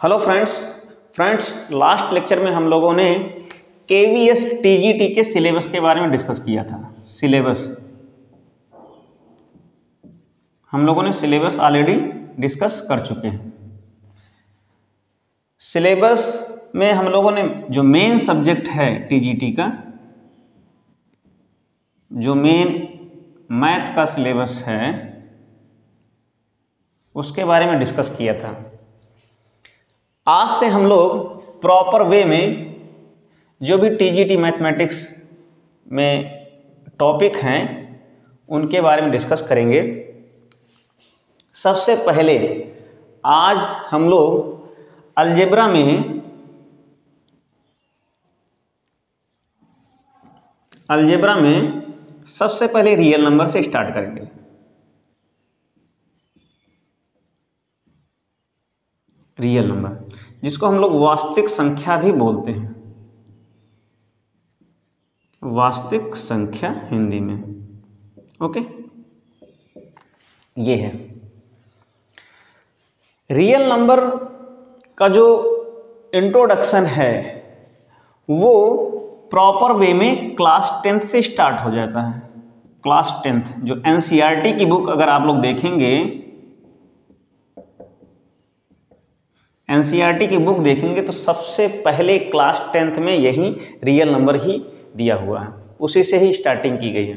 Hello friends friends last lecture में हम लोगों ने K V S T G T के सिलेबस के बारे में डिस्कस किया था। सिलेबस हम लोगों ने सिलेबस ऑलरेडी डिस्कस कर चुके हैं। सिलेबस में हम लोगों ने जो मेन सब्जेक्ट है टीजीटी का, जो मेन मैथ का सिलेबस है, उसके बारे में डिस्कस किया था। आज से हम लोग प्रॉपर वे में जो भी टीजीटी मैथमेटिक्स में टॉपिक हैं, उनके बारे में डिस्कस करेंगे। सबसे पहले, आज हम लोग अलजेब्रा में अलजेब्रा में सबसे पहले रियल नंबर से स्टार्ट करेंगे। रियल नंबर जिसको हम लोग वास्तविक संख्या भी बोलते हैं। वास्तविक संख्या हिंदी में ओके? ये है। रियल नंबर का जो इंट्रोडक्शन है वो प्रॉपर वे में क्लास टेंथ से स्टार्ट हो जाता है। क्लास टेंथ जो एनसीईआरटी की बुक अगर आप लोग देखेंगे एनसीईआरटी की बुक देखेंगे तो सबसे पहले क्लास टेंथ में यही रियल नंबर ही दिया हुआ है। उसी से ही स्टार्टिंग की गई है।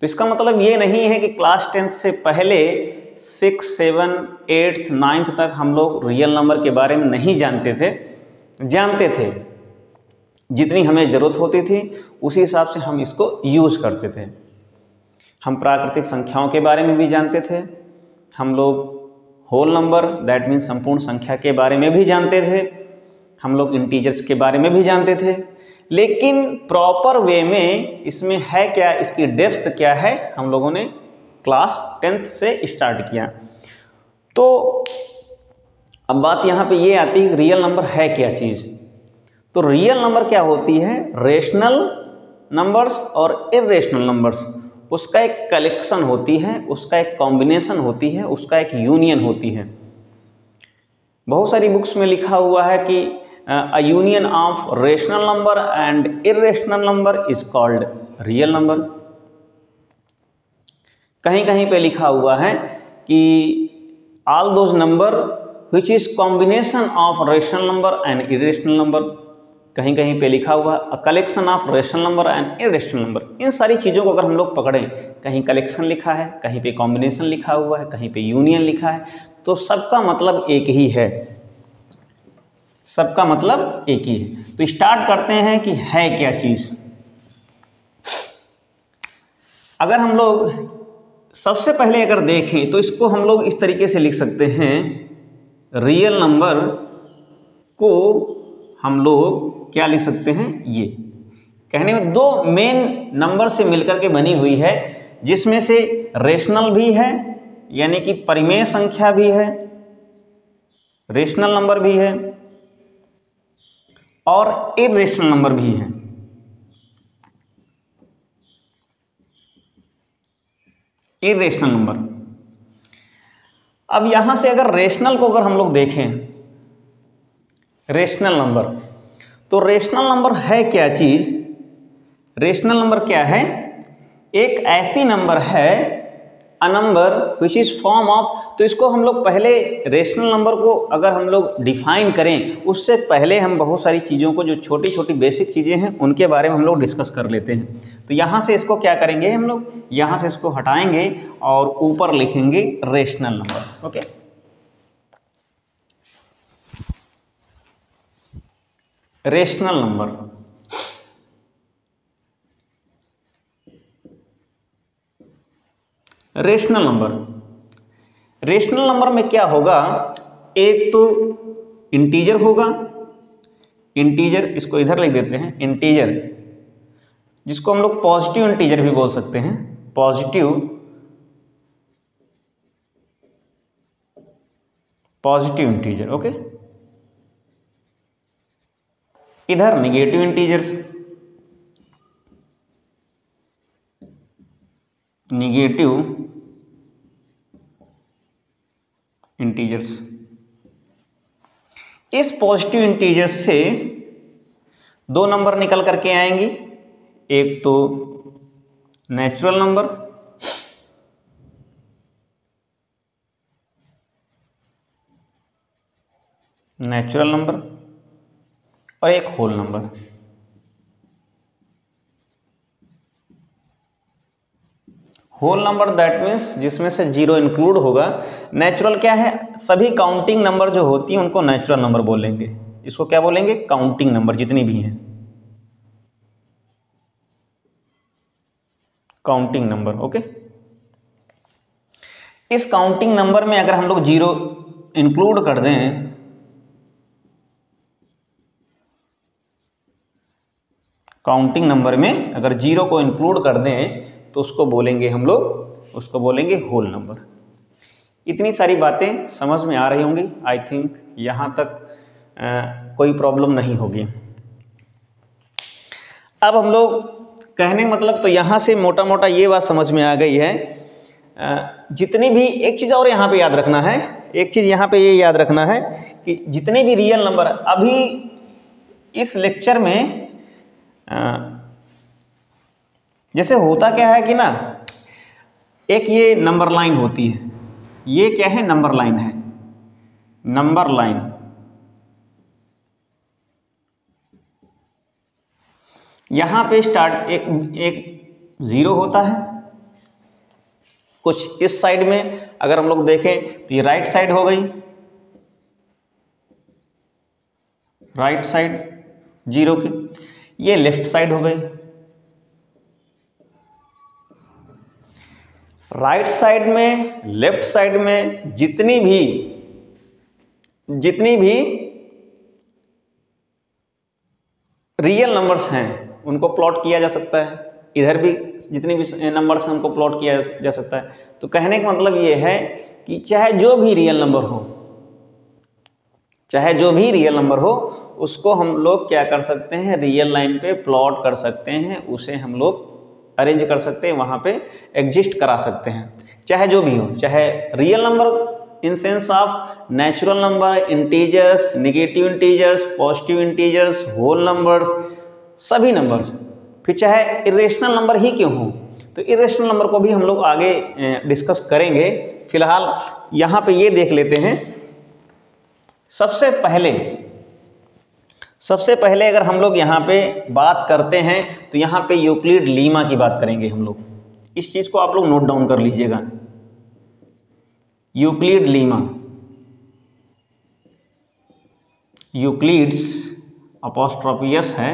तो इसका मतलब ये नहीं है कि क्लास टेंथ से पहले सिक्स, सेवन एट्थ नाइन्थ तक हम लोग रियल नंबर के बारे में नहीं जानते थे। जानते थे। जितनी हमें ज़रूरत होती थी, उसी हिसाब से हम इसको यूज़ करते थे। हम प्राकृतिक संख्याओं के बारे में भी जानते थे। हम लोग होल नंबर दैट मीन्स संपूर्ण संख्या के बारे में भी जानते थे। हम लोग इंटीजर्स के बारे में भी जानते थे। लेकिन प्रॉपर वे में इसमें है क्या, इसकी डेप्थ क्या है, हम लोगों ने क्लास टेंथ से स्टार्ट किया। तो अब बात यहाँ पे ये आती है रियल नंबर है क्या चीज़। तो रियल नंबर क्या होती है? रेशनल नंबर्स और इरेशनल नंबर्स उसका एक कलेक्शन होती है, उसका एक कॉम्बिनेशन होती है, उसका एक यूनियन होती है। बहुत सारी बुक्स में लिखा हुआ है कि, a union of rational number and irrational number is called real number कहीं कहीं पे लिखा हुआ है कि all those number which is combination of rational number and irrational number कहीं कहीं पे लिखा हुआ, a collection of rational number and irrational number इन सारी चीज़ों को अगर हम लोग पकड़ें, कहीं कलेक्शन लिखा है, कहीं पे कॉम्बिनेशन लिखा हुआ है, कहीं पे यूनियन लिखा है तो सबका मतलब एक ही है। सबका मतलब एक ही है। तो स्टार्ट करते हैं कि है क्या चीज़। अगर हम लोग सबसे पहले अगर देखें तो इसको हम लोग इस तरीके से लिख सकते हैं रियल नंबर को हम लोग क्या लिख सकते हैं? ये। कहने में दो मेन नंबर से मिलकर के बनी हुई है, जिसमें से रेशनल भी है, यानी कि परिमेय संख्या भी है रेशनल नंबर भी है, और इरेशनल नंबर भी है। इरेशनल नंबर अब यहाँ से अगर रेशनल को अगर हम लोग देखें रेशनल नंबर तो रेशनल नंबर है क्या चीज़? रेशनल नंबर क्या है? एक ऐसी नंबर है a number which is form of तो इसको हम लोग पहले रेशनल नंबर को अगर हम लोग डिफाइन करें, उससे पहले हम बहुत सारी चीज़ों को, जो छोटी छोटी बेसिक चीज़ें हैं, उनके बारे में हम लोग डिस्कस कर लेते हैं। तो यहाँ से इसको क्या करेंगे हम लोग? यहाँ से इसको हटाएँगे और ऊपर लिखेंगे rational number okay rational number. Rational number. Rational number में क्या होगा? एक तो इंटीजर होगा। इंटीजर इसको इधर लिख देते हैं। इंटीजर जिसको हम लोग पॉजिटिव इंटीजर भी बोल सकते हैं। पॉजिटिव पॉजिटिव इंटीजर ओके इधर निगेटिव इंटीजर्स निगेटिव इंटीजर्स इस पॉजिटिव इंटीजर्स से दो नंबर निकल करके आएँगे। एक तो नेचुरल नंबर नेचुरल नंबर और एक whole number whole number that means जिसमें से ज़ीरो इंक्लूड होगा नेचुरल क्या है? सभी काउंटिंग नंबर जो होती हैं, उनको नेचुरल नंबर बोलेंगे। इसको क्या बोलेंगे? काउंटिंग नंबर जितनी भी हैं। काउंटिंग नंबर ओके इस काउंटिंग नंबर में अगर हम लोग ज़ीरो इंक्लूड कर दें काउंटिंग नंबर में अगर ज़ीरो को इंक्लूड कर दें तो उसको बोलेंगे हम लोग उसको बोलेंगे होल नंबर इतनी सारी बातें समझ में आ रही होंगी. आई थिंक यहाँ तक आ, कोई प्रॉब्लम नहीं होगी. अब हम लोग कहने मतलब तो यहाँ से मोटा मोटा ये बात समझ में आ गई है जितनी भी एक चीज़ और यहाँ पे याद रखना है एक चीज़ यहाँ पे ये याद रखना है कि जितने भी रियल नंबर अभी इस लेक्चर में जैसे होता क्या है कि ना, एक ये नंबर लाइन होती है। ये क्या है? नंबर लाइन है। नंबर लाइन यहाँ पे स्टार्ट एक एक ज़ीरो होता है। कुछ इस साइड में अगर हम लोग देखें तो ये राइट साइड हो गई। राइट साइड ज़ीरो की। ये लेफ़्ट साइड हो गई। राइट साइड में, लेफ़्ट साइड में जितनी भी जितनी भी रियल नंबर्स हैं, उनको प्लॉट किया जा सकता है। इधर भी जितनी भी नंबर्स हैं, उनको प्लॉट किया जा सकता है। तो कहने का मतलब ये है कि चाहे जो भी रियल नंबर हो, चाहे जो भी रियल नंबर हो उसको हम लोग क्या कर सकते हैं रियल लाइन पे प्लॉट कर सकते हैं, उसे हम लोग अरेंज कर सकते हैं, वहाँ पे एग्जिस्ट करा सकते हैं। चाहे जो भी हो, चाहे real number in sense of natural number integers negative integers positive integers whole numbers सभी नंबर्स फिर चाहे इरेशनल नंबर ही क्यों हो तो इरेशनल नंबर को भी हम लोग आगे डिस्कस करेंगे। फ़िलहाल यहाँ पे ये देख लेते हैं। सबसे पहले सबसे पहले अगर हम लोग यहाँ पे बात करते हैं तो यहाँ पे यूक्लिड लीमा की बात करेंगे हम लोग। इस चीज़ को आप लोग नोट डाउन कर लीजिएगा। Euclid Lima. यूक्लिड्स अपोस्ट्रोपियस है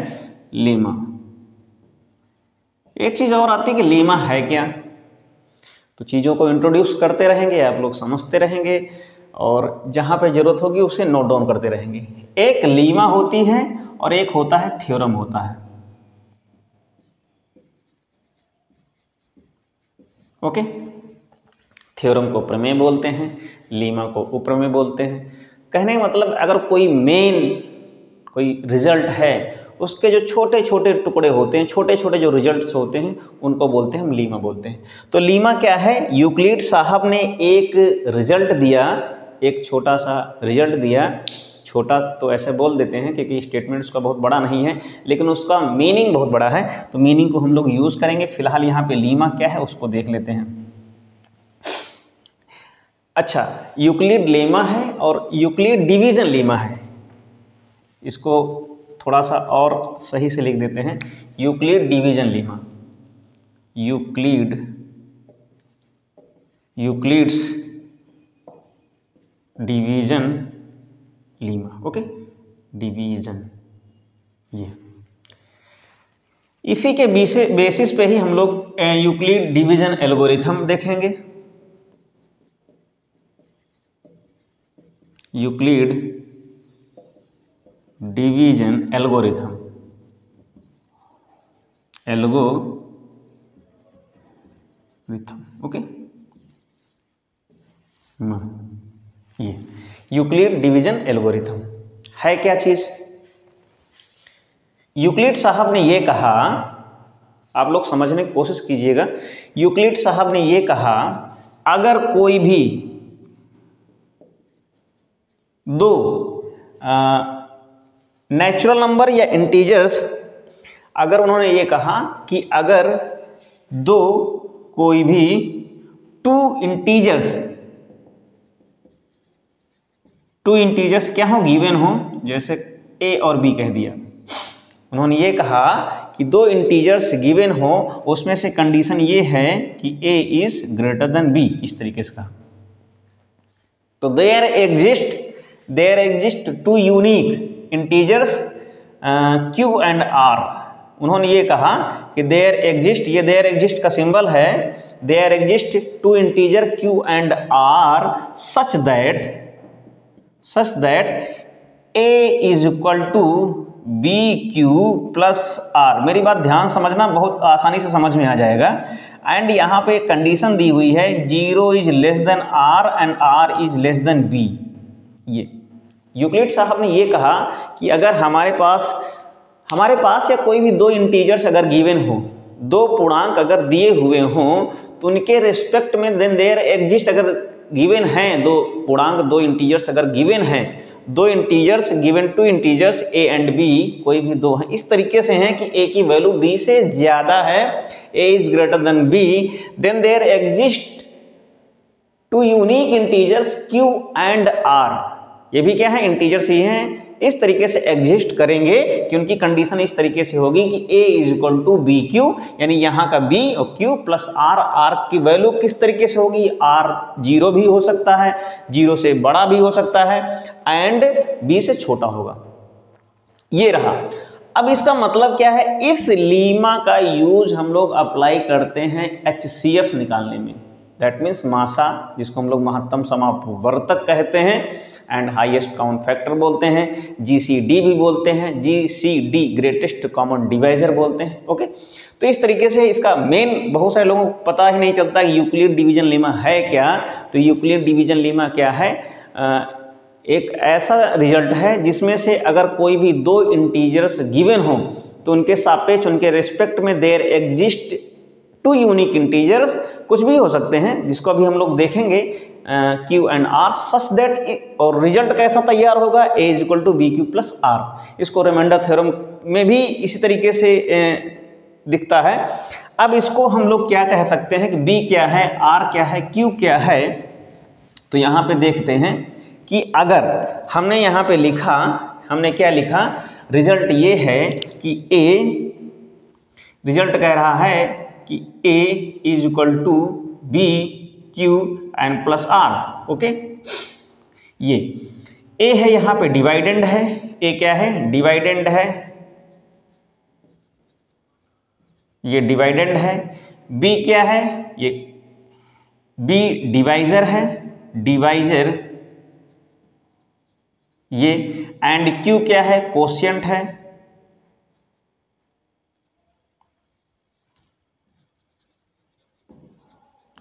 लीमा। एक चीज़ और आती है कि लीमा है क्या? तो चीज़ों को इंट्रोड्यूस करते रहेंगे, आप लोग समझते रहेंगे। और जहाँ पे ज़रूरत होगी उसे नोट डाउन करते रहेंगे। एक लीमा होती है और एक होता है थ्योरम होता है। ओके थ्योरम को प्रमेय बोलते हैं, लीमा को उपप्रमेय बोलते हैं। कहने का मतलब अगर कोई मेन कोई रिज़ल्ट है, उसके जो छोटे छोटे टुकड़े होते हैं छोटे छोटे जो रिजल्ट्स होते हैं, उनको बोलते हैं, हम लीमा बोलते हैं। तो लीमा क्या है? यूक्लिड साहब ने एक रिज़ल्ट दिया एक छोटा सा रिज़ल्ट दिया। छोटा तो ऐसे बोल देते हैं क्योंकि स्टेटमेंट उसका बहुत बड़ा नहीं है, लेकिन उसका मीनिंग बहुत बड़ा है। तो मीनिंग को हम लोग यूज़ करेंगे। फ़िलहाल यहाँ पे लीमा क्या है उसको देख लेते हैं। अच्छा यूक्लिड लेमा है और यूक्लिड डिवीज़न लीमा है। इसको थोड़ा सा और सही से लिख देते हैं। Euclid division lemma. Euclid Euclid's division lemma, okay? Division, ये। इसी के बेसिस पे ही हम लोग यूक्लिड डिवीज़न एल्गोरिथम देखेंगे। Euclid division algorithm. Algorithm okay? ये। Euclid division algorithm. है क्या चीज़? यूक्लिड साहब ने ये कहा, आप लोग समझने की कोशिश कीजिएगा, यूक्लिड साहब ने ये कहा, अगर कोई भी दो नेचुरल नंबर या इंटीजर्स अगर उन्होंने ये कहा कि अगर दो कोई भी टू इंटीजर्स टू इंटीजर्स क्या हो? गिवन हो, जैसे ए और बी कह दिया। उन्होंने ये कहा कि दो इंटीजर्स गिवन हो, उसमें से कंडीशन ये है कि A is greater than B इस तरीके से कहा। तो there exist there exist two unique integers Q and R उन्होंने ये कहा कि देयर एग्जिस्ट ये देयर एग्जिस्ट का सिंबल है। There exist two integer Q and R such that such that A is equal to B Q plus R मेरी बात ध्यान समझना बहुत आसानी से समझ में आ जाएगा। एंड यहाँ पे कंडीशन दी हुई है zero is less than R and R is less than B ये। यूक्लिड साहब ने ये कहा कि अगर हमारे पास हमारे पास या कोई भी दो इंटीजर्स अगर गिवन हो, दो पूर्णांक अगर दिए हुए हों तो उनके रिस्पेक्ट में देन देयर एग्जिस्ट अगर गिवन हैं, दो पूर्णांक, दो इंटीजर्स अगर गिवेन हैं, दो integers given two integers A and B कोई भी दो हैं, इस तरीके से हैं कि ए की वैल्यू बी से ज़्यादा है A is greater than B then there exist two unique integers Q and R ये भी क्या है इंटीजर्स ही हैं इस तरीके से एग्जिस्ट करेंगे कि उनकी कंडीशन इस तरीके से होगी कि a is equal to B Q यानी यहाँ का b और q प्लस आर आर की वैल्यू किस तरीके से होगी? R ज़ीरो भी हो सकता है ज़ीरो से बड़ा भी हो सकता है एंड b से छोटा होगा। ये रहा। अब इसका मतलब क्या है? इस लीमा का यूज़ हम लोग अप्लाई करते हैं एचसीएफ निकालने में। दैट मीन्स मासा, जिसको हम लोग महत्तम समापवर्तक कहते हैं एंड हाईएस्ट काउंट फैक्टर बोलते हैं जीसीडी भी बोलते हैं जीसीडी ग्रेटेस्ट कॉमन डिवाइजर बोलते हैं ओके तो इस तरीके से इसका मेन बहुत सारे लोगों को पता ही नहीं चलता कि यूक्लिड डिवीज़न लीमा है क्या। तो यूक्लिड डिवीज़न लीमा क्या है? आ, एक ऐसा रिज़ल्ट है जिसमें से अगर कोई भी दो इंटीजर्स गिवन हो तो उनके सापेक्ष उनके रिस्पेक्ट में there exist two unique integers कुछ भी हो सकते हैं जिसको अभी हम लोग देखेंगे। Q and R such that और रिज़ल्ट कैसा तैयार होगा? A is equal to B Q plus R इसको रिमाइंडर थ्योरम में भी इसी तरीके से दिखता है। अब इसको हम लोग क्या कह सकते हैं कि बी क्या है आर क्या है क्यू क्या है? तो यहाँ पे देखते हैं कि अगर हमने यहाँ पे लिखा, हमने क्या लिखा? रिज़ल्ट ये है कि ए रिज़ल्ट कह रहा है कि A is equal to B Q and plus R okay ये ए है यहाँ पे डिवाइडेंड है ए क्या है? डिवाइडेंड है। ये डिवाइडेंड है। बी क्या है? ये बी डिवाइजर है डिवाइजर ये एंड क्यू क्या है? कोशियंट है।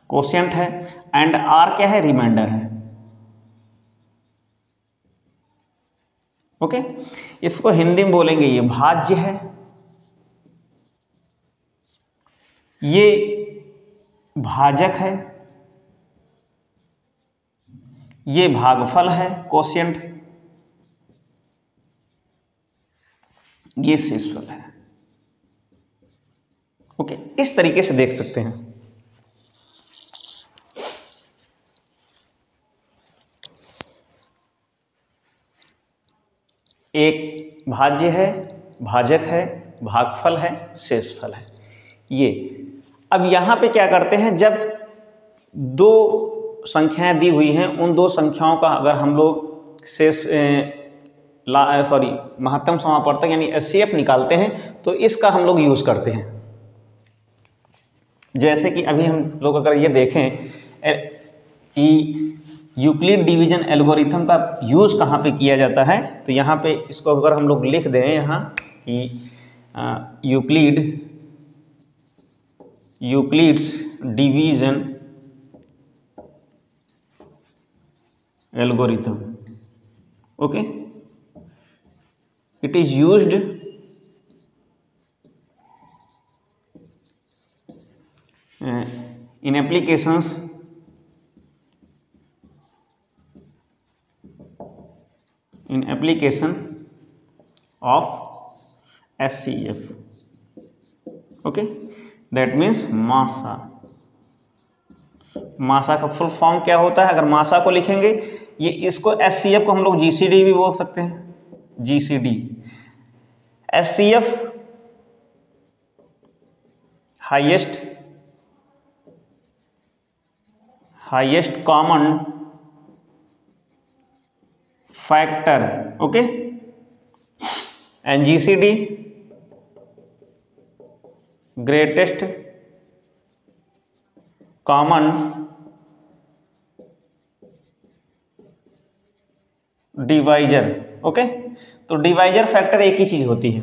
कोशियंट है एंड आर क्या है? रिमाइंडर है. ओके इसको हिंदी में बोलेंगे ये भाज्य है. ये भाजक है. ये भागफल है कोशियंट ये शेषफल है. ओके इस तरीके से देख सकते हैं. एक भाज्य है, भाजक है, भागफल है, शेषफल है। ये, अब यहाँ पे क्या करते हैं, जब दो संख्याएँ दी हुई हैं, उन दो संख्याओं का अगर हम लोग शेष सॉरी, महत्तम समापर्तक यानी एस निकालते हैं तो इसका हम लोग यूज़ करते हैं। जैसे कि अभी हम लोग अगर ये देखें कि यूक्लिड डिवीज़न एल्गोरिथम का यूज़ कहाँ पे किया जाता है? तो यहाँ पे इसको अगर हम लोग लिख दें यहाँ कि Euclid, Euclid's division algorithm. Okay? It is used in applications in application of SCF okay? That means मासा मासा का फुल फॉर्म क्या होता है? अगर मासा को लिखेंगे, ये इसको एस सी एफ़ को हम लोग जी सी डी भी बोल सकते हैं। G C D S C F highest highest common factor okay and GCD greatest common divisor okay तो डिवाइजर फैक्टर एक ही चीज़ होती है।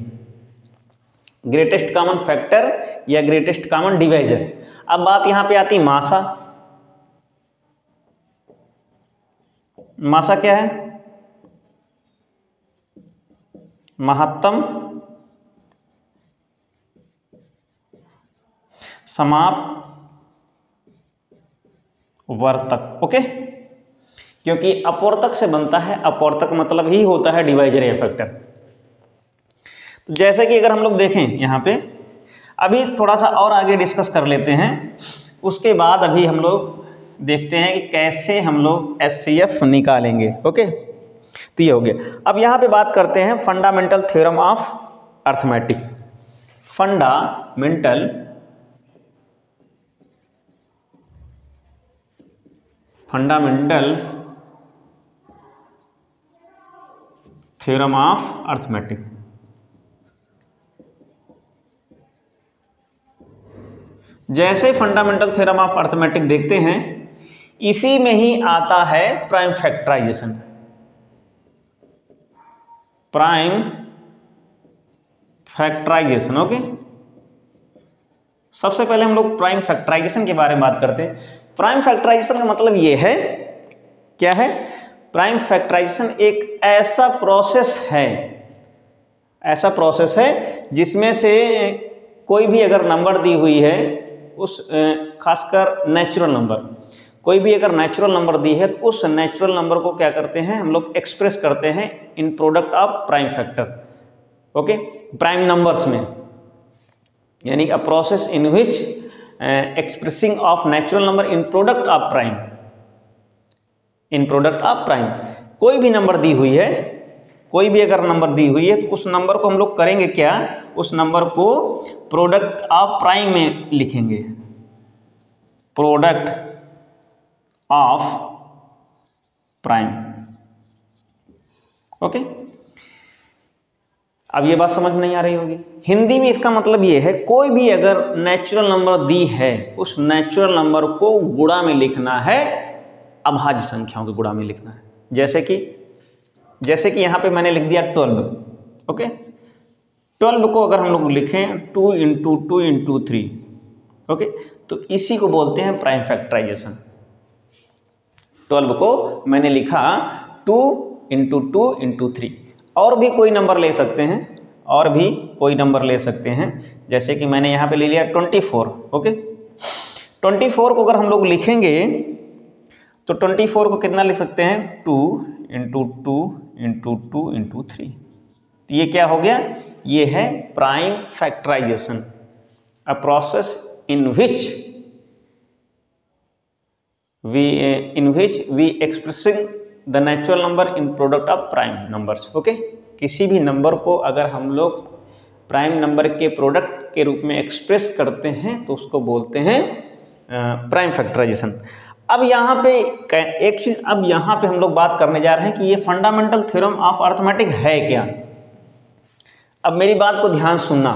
ग्रेटेस्ट कॉमन फैक्टर या ग्रेटेस्ट कॉमन डिवाइजर अब बात यहाँ पे आती मासा। मासा क्या है? महत्तम समाप वर्तक, ओके? क्योंकि अपोर्तक से बनता है, अपोर्तक मतलब ही होता है डिवाइजर फैक्टर तो जैसे कि अगर हम लोग देखें यहाँ पे, अभी थोड़ा सा और आगे डिस्कस कर लेते हैं। उसके बाद अभी हम लोग देखते हैं कि कैसे हम लोग एस निकालेंगे, ओके? तो ये हो गया। अब यहाँ पे बात करते हैं fundamental theorem of arithmetic fundamental fundamental theorem of arithmetic जैसे फंडामेंटल थ्योरम ऑफ़ अर्थमेटिक देखते हैं, इसी में ही आता है prime factorisation prime factorisation, okay? सबसे पहले हम लोग प्राइम फैक्टराइजेशन के बारे में बात करते हैं। प्राइम फैक्टराइजेशन का मतलब ये है, क्या है? प्राइम फैक्टराइजेशन एक ऐसा प्रोसेस है, ऐसा प्रोसेस है जिसमें से कोई भी अगर नंबर दी हुई है, उस खासकर नेचुरल नंबर कोई भी अगर नेचुरल नंबर दी है तो उस नेचुरल नंबर को क्या करते हैं, हम लोग एक्सप्रेस करते हैं in product of prime factor okay prime numbers में, यानी a process in which expressing of natural number in product of prime in product of prime कोई भी नंबर दी हुई है, कोई भी अगर नंबर दी हुई है तो उस नंबर को हम लोग करेंगे क्या? उस नंबर को प्रोडक्ट ऑफ़ प्राइम में लिखेंगे। प्रोडक्ट ऑफ़ प्राइम ओके अब ये बात समझ नहीं आ रही होगी। हिंदी में इसका मतलब ये है, कोई भी अगर नेचुरल नंबर दी है, उस नेचुरल नंबर को गुड़ा में लिखना है, अभाज्य संख्याओं के गुड़ा में लिखना है। जैसे कि जैसे कि यहाँ पे मैंने लिख दिया ट्वेल्व ओके ट्वेल्व को अगर हम लोग लिखें two into two into three okay तो इसी को बोलते हैं प्राइम फैक्टराइजेशन ट्वेल्व को मैंने लिखा two into two into three. और भी कोई नंबर ले सकते हैं, और भी कोई नंबर ले सकते हैं। जैसे कि मैंने यहाँ पे ले लिया twenty four, okay? Twenty four को अगर हम लोग लिखेंगे तो ट्वेंटी फोर को कितना लिख सकते हैं? Two into two into two into three. तो ये क्या हो गया? ये है prime factorisation, a process in which we in which we expressing the natural number in product of prime numbers okay किसी भी नंबर को अगर हम लोग प्राइम नंबर के प्रोडक्ट के रूप में एक्सप्रेस करते हैं तो उसको बोलते हैं प्राइम फैक्टराइजेशन अब यहाँ पे एक चीज़, अब यहाँ पे हम लोग बात करने जा रहे हैं कि ये फंडामेंटल थ्योरम ऑफ़ अर्थमेटिक है क्या? अब मेरी बात को ध्यान सुनना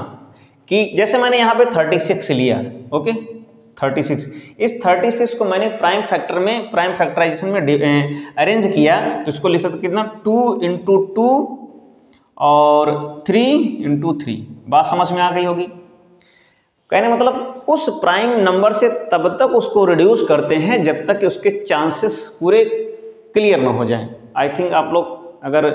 कि जैसे मैंने यहाँ पे 36 लिया ओके 36 इस 36 को मैंने प्राइम फैक्टर में, प्राइम फैक्टराइजेशन में अरेंज किया तो इसको लिख सकते कितना? टू इंटू टू और थ्री इंटू थ्री बात समझ में आ गई होगी? कहने मतलब उस प्राइम नंबर से तब तक उसको रिड्यूस करते हैं जब तक कि उसके चांसेस पूरे क्लियर ना हो जाएँ। आई थिंक आप लोग अगर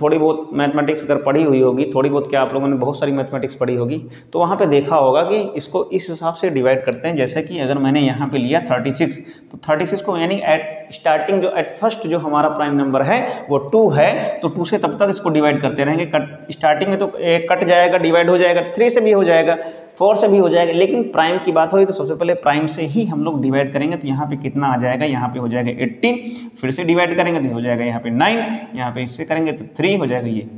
थोड़ी बहुत मैथमेटिक्स अगर पढ़ी हुई होगी, थोड़ी बहुत क्या आप लोगों ने बहुत सारी मैथमेटिक्स पढ़ी होगी तो वहाँ पे देखा होगा कि इसको इस हिसाब से डिवाइड करते हैं। जैसे कि अगर मैंने यहाँ पे लिया 36 तो 36 को यानी एट स्टार्टिंग जो एट फ़र्स्ट जो हमारा प्राइम नंबर है, वो टू है तो टू से तब तक इसको डिवाइड करते रहेंगे। कट स्टार्टिंग में तो कट जाएगा डिवाइड हो जाएगा थ्री से भी हो जाएगा फोर से भी हो जाएगा। लेकिन प्राइम की बात हो रही तो सबसे पहले प्राइम से ही हम लोग डिवाइड करेंगे तो यहाँ पे कितना आ जाएगा? यहाँ पे हो जाएगा एट्टीन फिर से डिवाइड करेंगे तो हो जाएगा यहाँ पे नाइन यहाँ पे इससे करेंगे तो थ्री हो जाएगा ये।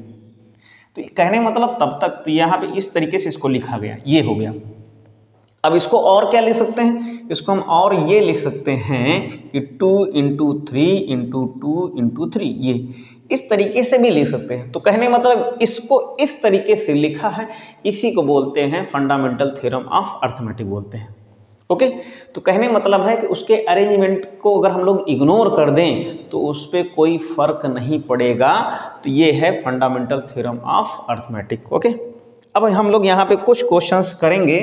तो कहने मतलब तब तक तो यहाँ पे इस तरीके से इसको लिखा गया, ये हो गया। अब इसको और क्या लिख सकते हैं? इसको हम और ये लिख सकते हैं कि two into three into two into three ये। इस तरीके से भी लिख सकते हैं। तो कहने मतलब इसको इस तरीके से लिखा है, इसी को बोलते हैं फंडामेंटल थ्योरम ऑफ़ अर्थमेटिक बोलते हैं। ओके? तो कहने मतलब है कि उसके अरेंजमेंट को अगर हम लोग इग्नोर कर दें तो उस पर कोई फ़र्क नहीं पड़ेगा। तो ये है fundamental theorem of arithmetic okay? अब हम लोग यहाँ पे कुछ क्वेश्चंस करेंगे।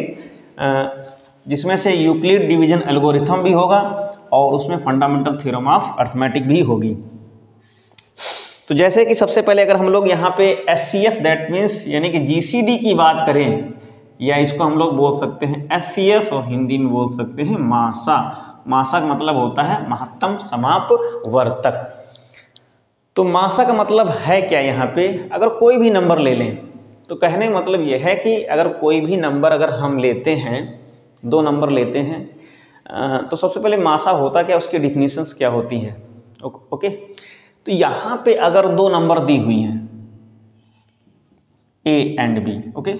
जिसमें से यूक्लिड डिवीज़न एल्गोरिथम भी होगा और उसमें फंडामेंटल थ्योरम ऑफ़ अर्थमेटिक भी होगी। तो जैसे कि सबसे पहले अगर हम लोग यहाँ पे S C F that means यानी कि जी सी डी की बात करें या इसको हम लोग बोल सकते हैं एस सी एफ़ और हिंदी में बोल सकते हैं मासा। मासा का मतलब होता है महत्तम समाप वर्तक तो मासा का मतलब है क्या यहाँ पे? अगर कोई भी नंबर ले लें तो कहने का मतलब यह है कि अगर कोई भी नंबर अगर हम लेते हैं, दो नंबर लेते हैं तो सबसे पहले मासा होता क्या, उसकी डिफिनीशंस क्या होती हैं? ओके तो यहाँ पे अगर दो नंबर दी हुई हैं ए एंड बी ओके?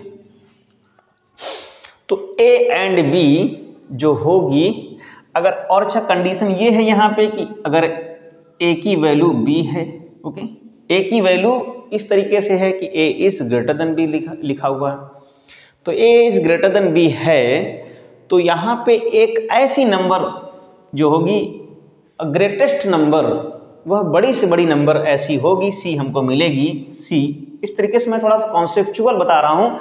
तो ए एंड बी जो होगी, अगर और अच्छा कंडीशन ये है यहाँ पे कि अगर ए की वैल्यू बी है ओके ए की वैल्यू इस तरीके से है कि A is greater than B लिखा लिखा हुआ। है तो A is greater than B है तो यहाँ पे एक ऐसी नंबर जो होगी ग्रेटेस्ट नंबर वह बड़ी से बड़ी नंबर ऐसी होगी सी हमको मिलेगी सी इस तरीके से मैं थोड़ा सा कॉन्सेप्चुअल बता रहा हूँ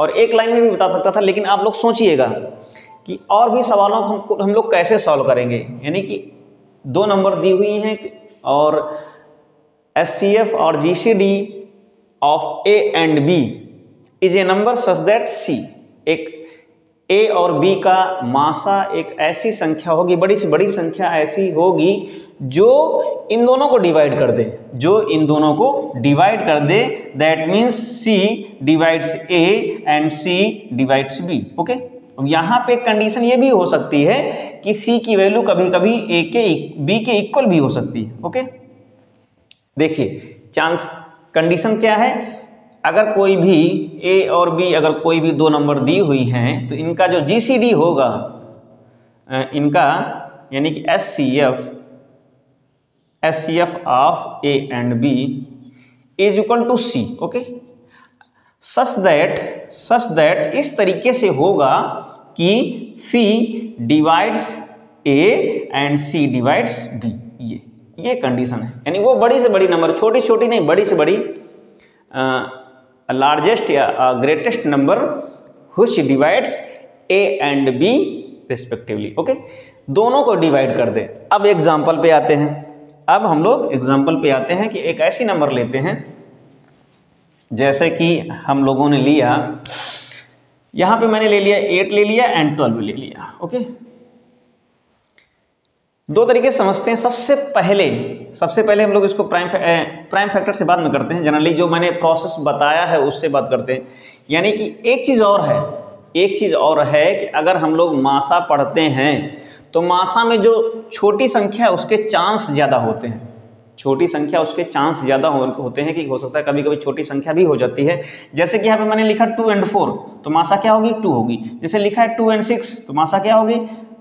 और एक लाइन में भी बता सकता था, लेकिन आप लोग सोचिएगा कि और भी सवालों को हम हम लोग कैसे सॉल्व करेंगे? यानी कि दो नंबर दी हुई हैं और एस और G C D of A and B is a number such that C एक ए और बी का मासा एक ऐसी संख्या होगी, बड़ी से बड़ी संख्या ऐसी होगी जो इन दोनों को डिवाइड कर दे, जो इन दोनों को डिवाइड कर दे that means C divides A and C divides B okay अब यहाँ पे कंडीशन ये भी हो सकती है कि सी की वैल्यू कभी कभी ए के बी के इक्वल भी हो सकती है ओके देखिए चांस कंडीशन क्या है? अगर कोई भी ए और बी अगर कोई भी दो नंबर दी हुई हैं तो इनका जो डी होगा इनका यानी कि S C F S C F of A and B is equal to C okay such that such that इस तरीके से होगा कि C divides A and C divides B ये ये कंडीशन है। यानी वो बड़ी से बड़ी नंबर छोटी छोटी नहीं, बड़ी से बड़ी लार्जेस्ट या greatest number which divides A and B respectively okay दोनों को डिवाइड कर दे। अब एग्ज़ाम्पल पे आते हैं। अब हम लोग एग्ज़ाम्पल पे आते हैं कि एक ऐसी नंबर लेते हैं, जैसे कि हम लोगों ने लिया, यहाँ पे मैंने ले लिया एट ले लिया एंड ट्वेल्व ले लिया ओके दो तरीके समझते हैं। सबसे पहले सबसे पहले हम लोग इसको प्राइम प्राइम फैक्टर से बात में करते हैं। जनरली जो मैंने प्रोसेस बताया है, उससे बात करते हैं। यानी कि एक चीज़ और है, एक चीज़ और है कि अगर हम लोग मासा पढ़ते हैं तो मासा में जो छोटी संख्या है, उसके चांस ज़्यादा होते हैं। छोटी संख्या, उसके चांस ज़्यादा होते हैं कि हो सकता है कभी कभी छोटी संख्या भी हो जाती है। जैसे कि यहाँ पे मैंने लिखा टू एंड फोर तो मासा क्या होगी? टू होगी। जैसे लिखा है टू एंड सिक्स तो मासा क्या होगी?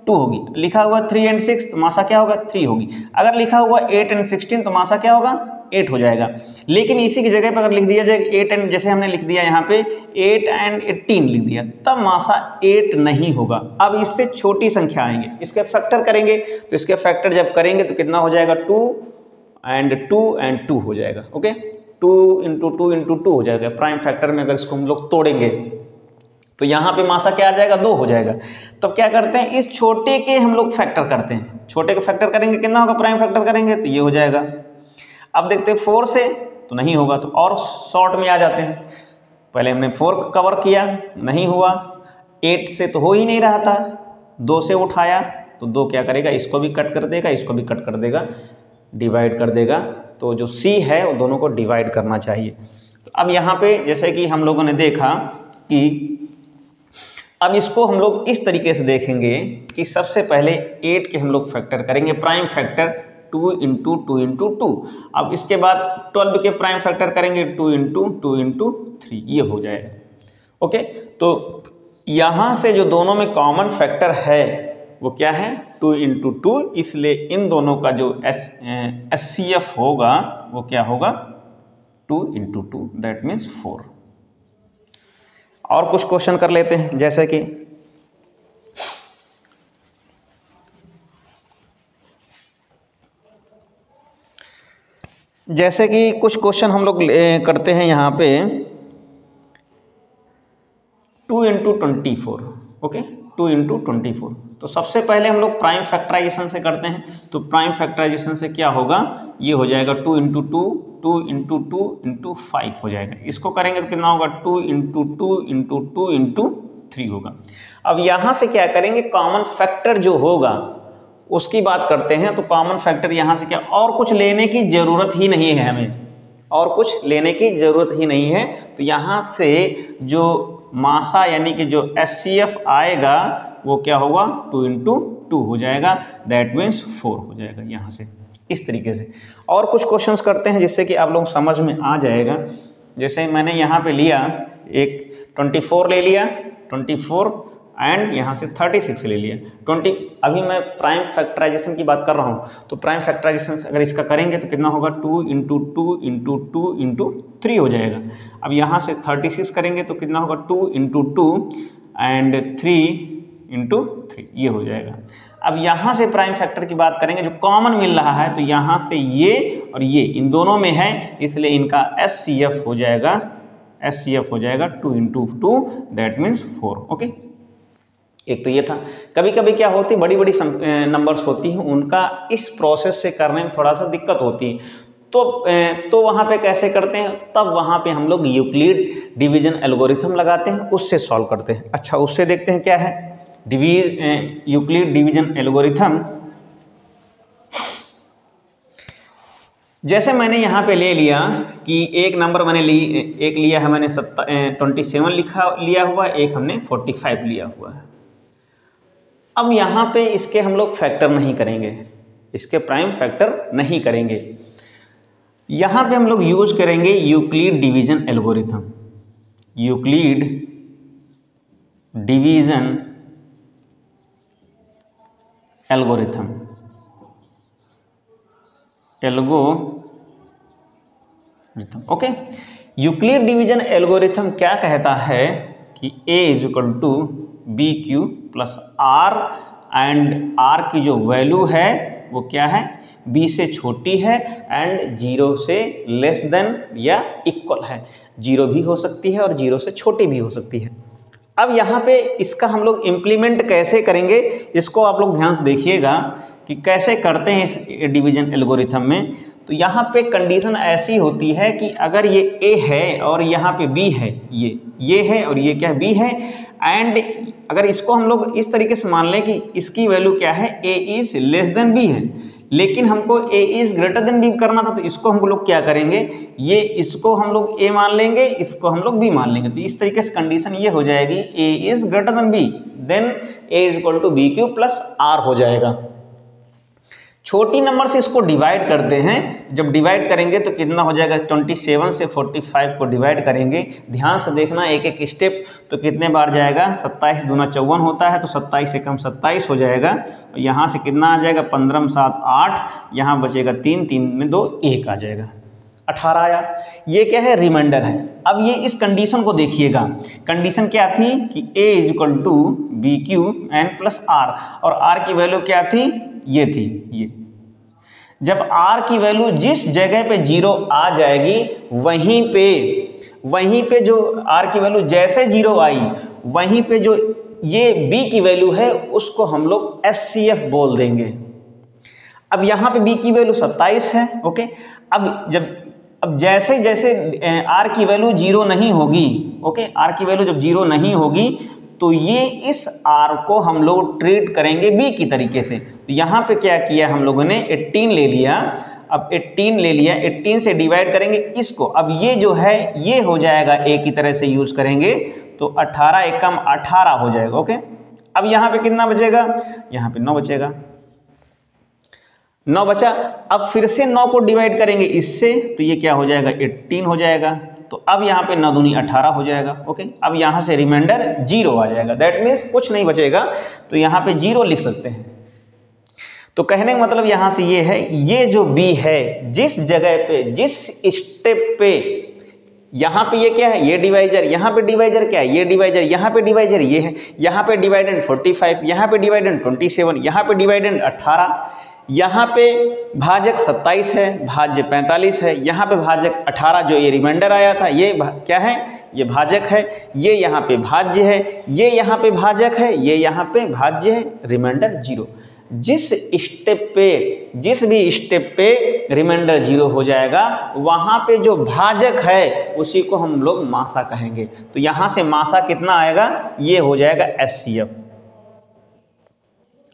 टू होगी। लिखा हुआ थ्री एंड सिक्स तो मासा क्या होगा? थ्री होगी। अगर लिखा हुआ एट एंड सिक्सटीन तो मासा क्या होगा? एट हो जाएगा। लेकिन इसी की जगह पर अगर लिख दिया जाए एट एंड जैसे हमने लिख दिया यहाँ पे एट एंड एट्टीन लिख दिया, तब मासा एट नहीं होगा। अब इससे छोटी संख्या आएँगे। इसके फैक्टर करेंगे। तो इसके फैक्टर जब करेंगे तो कितना हो जाएगा? Two and two and two हो जाएगा। Okay two into two into two हो जाएगा। प्राइम फैक्टर में अगर इसको हम लोग तोड़ेंगे तो यहाँ पे मासा क्या आ जाएगा? दो हो जाएगा। तब क्या करते हैं? इस छोटे के हम लोग फैक्टर करते हैं। छोटे के फैक्टर करेंगे कितना होगा? प्राइम फैक्टर करेंगे तो ये हो जाएगा। अब देखते हैं फोर से तो नहीं होगा तो और शॉर्ट में आ जाते हैं। पहले हमने फोर कवर किया, नहीं हुआ। एट से तो हो ही नहीं रहा था। दो से उठाया तो दो क्या करेगा? इसको भी कट कर देगा, इसको भी कट कर देगा डिवाइड कर देगा। तो जो सी है, वो दोनों को डिवाइड करना चाहिए। तो अब यहाँ पे जैसे कि हम लोगों ने देखा कि अब इसको हम लोग इस तरीके से देखेंगे कि सबसे पहले एट के हम लोग फैक्टर करेंगे prime factor two into two into two अब इसके बाद ट्वेल्व के प्राइम फैक्टर करेंगे two into two into three ये हो जाएगा ओके तो यहाँ से जो दोनों में कॉमन फैक्टर है, वो क्या है? टू इंटू टू इसलिए इन दोनों का जो एस एस सी एफ़ होगा, वो क्या होगा? Two into two that means four और कुछ क्वेश्चन कर लेते हैं, जैसे कि जैसे कि कुछ क्वेश्चन हम लोग करते हैं यहाँ पे two into twenty four okay two into twenty four तो सबसे पहले हम लोग प्राइम फैक्टराइजेशन से करते हैं। तो प्राइम फैक्टराइजेशन से क्या होगा? ये हो जाएगा two into two two into two into five हो जाएगा। इसको करेंगे तो कितना होगा? Two into two into two into three होगा। अब यहाँ से क्या करेंगे? कॉमन फैक्टर जो होगा, उसकी बात करते हैं तो कॉमन फैक्टर यहाँ से क्या? और कुछ लेने की ज़रूरत ही नहीं है हमें। और कुछ लेने की ज़रूरत ही नहीं है। तो यहाँ से जो मासा यानी कि जो एस आएगा, वो क्या होगा? टू इंटू टू हो जाएगा। दैट मीन्स फोर हो जाएगा यहाँ से। इस तरीके से। और कुछ क्वेश्चंस करते हैं जिससे कि आप लोग समझ में आ जाएगा। जैसे मैंने यहाँ पे लिया, एक ट्वेंटी फोर ले लिया ट्वेंटी फोर एंड यहाँ से थर्टी सिक्स ले लिया। ट्वेंटी अभी मैं प्राइम फैक्टराइजेशन की बात कर रहा हूँ। तो प्राइम फैक्टराइजेशन अगर इसका करेंगे तो कितना होगा? Two into two into two into three हो जाएगा। अब यहाँ से थर्टी सिक्स करेंगे तो कितना होगा? Two into two and three into three ये हो जाएगा। अब यहाँ से प्राइम फैक्टर की बात करेंगे जो कॉमन मिल रहा है तो यहाँ से ये और ये, इन दोनों में है, इसलिए इनका एफ़ हो जाएगा एफ़ हो जाएगा two into two that means four okay एक तो ये था। कभी कभी क्या होती बड़ी बड़ी नंबर्स होती हैं, उनका इस प्रोसेस से करने में थोड़ा सा दिक्कत होती है। तो तो वहाँ पे कैसे करते हैं, तब वहाँ पे हम लोग यूक्लिड डिवीज़न एल्गोरिथम लगाते हैं, उससे सॉल्व करते हैं। अच्छा उससे देखते हैं क्या है? डिवीज यूक्लिड डिवीज़न एल्गोरिथम जैसे मैंने यहाँ पे ले लिया कि एक नंबर मैंने ली, एक लिया है मैंने सत्ता ट्वेंटी सेवन लिखा, लिया हुआ, एक हमने फोर्टी फाइव लिया हुआ है। अब यहाँ पे इसके हम लोग फैक्टर नहीं करेंगे। इसके प्राइम फैक्टर नहीं करेंगे। यहाँ पे हम लोग यूज़ करेंगे Euclid division algorithm Euclid division algorithm algo okay Euclid division algorithm क्या कहता है कि A is equal to B Q plus R and R की जो वैल्यू है, वो क्या है? बी से छोटी है एंड ज़ीरो से लेस देन या इक्वल है. ज़ीरो भी हो सकती है और ज़ीरो से छोटी भी हो सकती है. अब यहाँ पे इसका हम लोग इम्प्लीमेंट कैसे करेंगे, इसको आप लोग ध्यान से देखिएगा कि कैसे करते हैं इस डिवीज़न एल्गोरिथम में। तो यहाँ पे कंडीशन ऐसी होती है कि अगर ये ए है और यहाँ पे बी है, ये ये है और ये क्या बी है। एंड अगर इसको हम लोग इस तरीके से मान लें कि इसकी वैल्यू क्या है? A is less than B है। लेकिन हमको A is greater than B करना था तो इसको हम लोग क्या करेंगे? ये इसको हम लोग ए मान लेंगे, इसको हम लोग बी मान लेंगे। तो इस तरीके से कंडीशन ये हो जाएगी A is greater than B then A is equal to B Q plus R हो जाएगा। छोटी नंबर से इसको डिवाइड करते हैं। जब डिवाइड करेंगे तो कितना हो जाएगा? 27 से 45 को डिवाइड करेंगे। ध्यान से देखना एक एक स्टेप तो कितने बार जाएगा? 27 दूना चौवन होता है तो 27 से कम 27 हो जाएगा। और यहाँ से कितना आ जाएगा? पंद्रह सात आठ। यहाँ बचेगा तीन तीन में दो, एक आ जाएगा। अठारह आया। ये क्या है? रिमाइंडर है। अब ये इस कंडीशन को देखिएगा। कंडीशन क्या थी? कि A is equal to B Q N plus R और आर की वैल्यू क्या थी? ये थी। ये। जब r की वैल्यू जिस जगह पे ज़ीरो आ जाएगी, वहीं पे वहीं पे जो r की वैल्यू जैसे ज़ीरो आई, वहीं पे जो ये b की वैल्यू है, उसको हम लोग एस बोल देंगे। अब यहाँ पे b की वैल्यू 27 है ओके अब जब, अब जैसे जैसे r की वैल्यू ज़ीरो नहीं होगी ओके r की वैल्यू जब ज़ीरो नहीं होगी तो ये इस आर को हम लोग ट्रीट करेंगे बी की तरीके से। तो यहाँ पे क्या किया हम लोगों ने? 18 ले लिया। अब 18 ले लिया। 18 से डिवाइड करेंगे इसको। अब ये जो है, ये हो जाएगा ए की तरह से यूज़ करेंगे। तो 18 कम 18 हो जाएगा ओके अब यहाँ पे कितना बचेगा? यहाँ पे नौ बचेगा। नौ बचा। अब फिर से नौ को डिवाइड करेंगे इससे। तो ये क्या हो जाएगा? 18 हो जाएगा। तो अब यहाँ पे नौ दूनी अठारह हो जाएगा ओके अब यहाँ से रिमाइंडर ज़ीरो आ जाएगा। दैट मीन्स कुछ नहीं बचेगा तो यहाँ पे ज़ीरो लिख सकते हैं। तो कहने का मतलब यहाँ से ये है, ये जो बी है, जिस जगह पे, जिस स्टेप पे, यहाँ पे ये क्या है? ये डिवाइजर यहाँ पे डिवाइजर क्या है? ये डिवाइजर यहाँ पे डिवाइजर ये है। यहाँ पे डिवाइडेंड 45 यहाँ पे डिवाइडेंड 27 यहाँ पे डिवाइडेंड 18 यहाँ पे भाजक 27 है भाज्य 45 है, यहाँ पे भाजक 18 जो ये रिमाइंडर आया था, ये क्या है? ये भाजक है, ये यहाँ पे भाज्य है, ये यहाँ पे भाजक है, ये यहाँ पे भाज्य है रिमाइंडर ज़ीरो जिस स्टेप पे, जिस भी स्टेप पे रिमाइंडर ज़ीरो हो जाएगा, वहाँ पे जो भाजक है, उसी को हम लोग मासा कहेंगे। तो यहाँ से मासा कितना आएगा? ये हो जाएगा S C F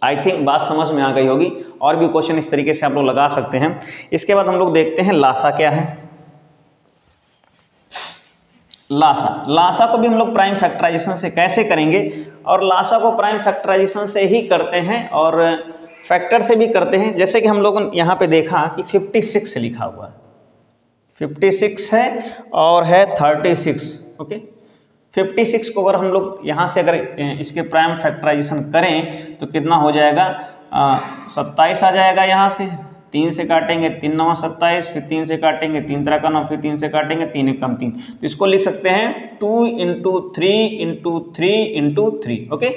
I think बात समझ में आ गई होगी। और भी क्वेश्चन इस तरीके से आप लोग लगा सकते हैं। इसके बाद हम लोग देखते हैं लासा क्या है। लासा लासा को भी हम लोग प्राइम फैक्टराइजेशन से कैसे करेंगे? और लासा को प्राइम फैक्टराइजेशन से ही करते हैं और फैक्टर से भी करते हैं। जैसे कि हम लोगों यहाँ पे देखा कि 56 लिखा हुआ है। 56 है और है 36 ओके 56 को अगर हम लोग यहाँ से अगर इसके प्राइम फैक्टराइजेशन करें तो कितना हो जाएगा? सत्ताईस आ जाएगा यहाँ से। तीन से काटेंगे, तीन नवा सत्ताईस, फिर तीन से काटेंगे, तीन तरह का नौ, फिर तीन से काटेंगे, तीन एक कम तीन। तो इसको लिख सकते हैं two into three into three into three okay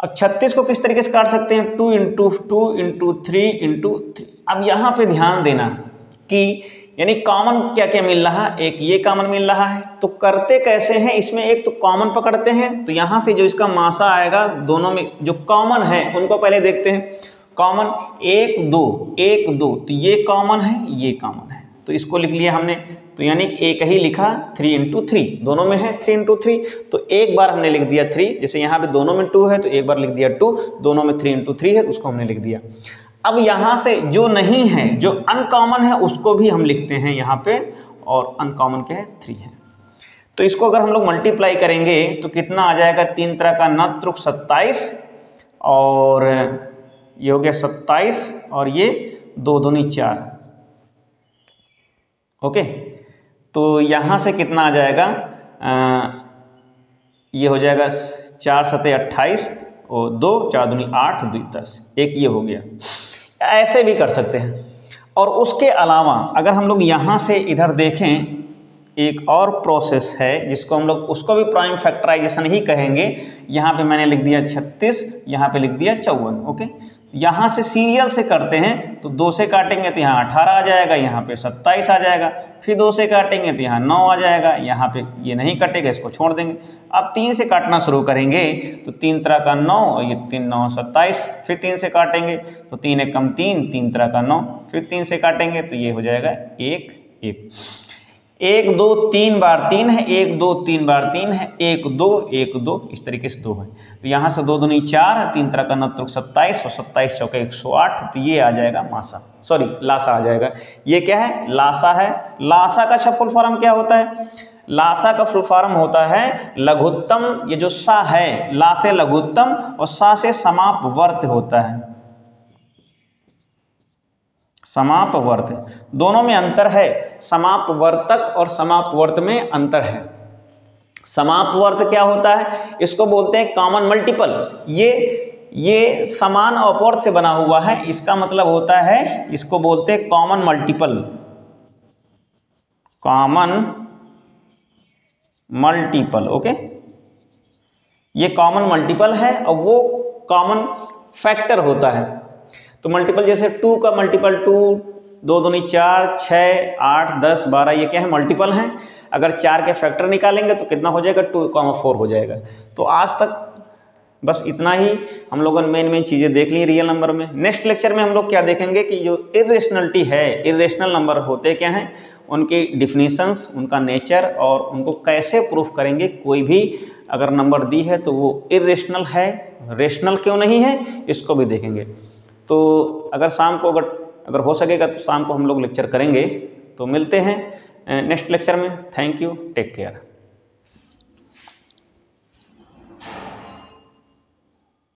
अब छत्तीस को किस तरीके से काट सकते हैं? Two into two into three into three अब यहाँ पे ध्यान देना कि यानी कॉमन क्या क्या मिल रहा है? एक ये कॉमन मिल रहा है। तो करते कैसे हैं? इसमें एक तो कॉमन पकड़ते हैं। तो यहाँ से जो इसका मासा आएगा, दोनों में जो कॉमन है, उनको पहले देखते हैं। कॉमन एक, दो एक, दो। तो ये कॉमन है, ये कॉमन है। तो इसको लिख लिया हमने। तो यानी कि एक ही लिखा थ्री इंटू थ्री दोनों में है थ्री इंटू थ्री तो एक बार हमने लिख दिया थ्री जैसे यहाँ पे दोनों में टू है तो एक बार लिख दिया टू दोनों में थ्री इंटू थ्री है तो उसको हमने लिख दिया। अब यहाँ से जो नहीं है जो अनकॉमन है उसको भी हम लिखते हैं यहाँ पे और अनकॉमन क्या है? थ्री है। तो इसको अगर हम लोग मल्टीप्लाई करेंगे तो कितना आ जाएगा? तीन तरह का नत्रुक सत्ताईस और ये हो गया सत्ताईस और ये दो दूनी चार। ओके? तो यहाँ से कितना आ जाएगा? आ, ये हो जाएगा चार सतह अट्ठाईस और दो चार दूनी आठ दुई दस। एक ये हो गया। ऐसे भी कर सकते हैं। और उसके अलावा अगर हम लोग यहाँ से इधर देखें, एक और प्रोसेस है जिसको हम लोग, उसको भी प्राइम फैक्टराइजेशन ही कहेंगे। यहाँ पे मैंने लिख दिया छत्तीस, यहाँ पे लिख दिया चौवन ओके यहाँ से सीरियल से करते हैं तो दो से काटेंगे तो यहाँ अठारह आ जाएगा, यहाँ पे सत्ताईस आ जाएगा, फिर दो से काटेंगे तो यहाँ नौ आ जाएगा, यहाँ पे ये नहीं कटेगा, इसको छोड़ देंगे। अब तीन से काटना शुरू करेंगे तो तीन तरह का नौ और ये तीन, नौ, सत्ताईस, फिर तीन से काटेंगे तो तीन एक कम तीन तीन तरह का नौ, फिर तीन से काटेंगे तो ये हो जाएगा एक एक। एक, दो, तीन बार तीन है, एक, दो, तीन बार तीन है, एक, दो एक, दो, इस तरीके से दो है। तो यहाँ से दो दुनी चार है, तीन तरह का नत्रुक सत्ताईस और सत्ताईस चौके एक सौ आठ तो ये आ जाएगा मासा। सॉरी लासा आ जाएगा। ये क्या है? लासा है। लासा का अच्छा फुल फॉर्म क्या होता है? लासा का फुल फॉर्म होता है लघुत्तम, ये जो सा है, ला से लघुत्तम और सा से समाप वर्त होता है। समापवर्त। दोनों में अंतर है। समापवर्तक और समापवर्त में अंतर है। समापवर्त क्या होता है? इसको बोलते हैं कॉमन मल्टीपल ये ये समान अपवर्त से बना हुआ है। इसका मतलब होता है, इसको बोलते हैं common multiple common multiple okay ये कॉमन मल्टीपल है और वो कॉमन फैक्टर होता है। तो मल्टीपल जैसे टू का मल्टीपल टू दो दूनी चार छः आठ, दस, बारह, ये क्या है? मल्टीपल हैं। अगर चार के फैक्टर निकालेंगे तो कितना हो जाएगा? टू कॉमा फोर हो जाएगा। तो आज तक बस इतना ही। हम लोगों ने मेन मेन चीज़ें देख ली रियल नंबर में। नेक्स्ट लेक्चर में हम लोग क्या देखेंगे कि जो इरेशनलिटी है इरेशनल नंबर होते क्या हैं? उनकी डिफिनीशंस उनका नेचर और उनको कैसे प्रूफ करेंगे? कोई भी अगर नंबर दी है तो वो इरेशनल है। रेशनल क्यों नहीं है? इसको भी देखेंगे। तो अगर शाम को अगर अगर हो सकेगा तो शाम को हम लोग लेक्चर करेंगे। तो मिलते हैं नेक्स्ट लेक्चर में। Thank you take care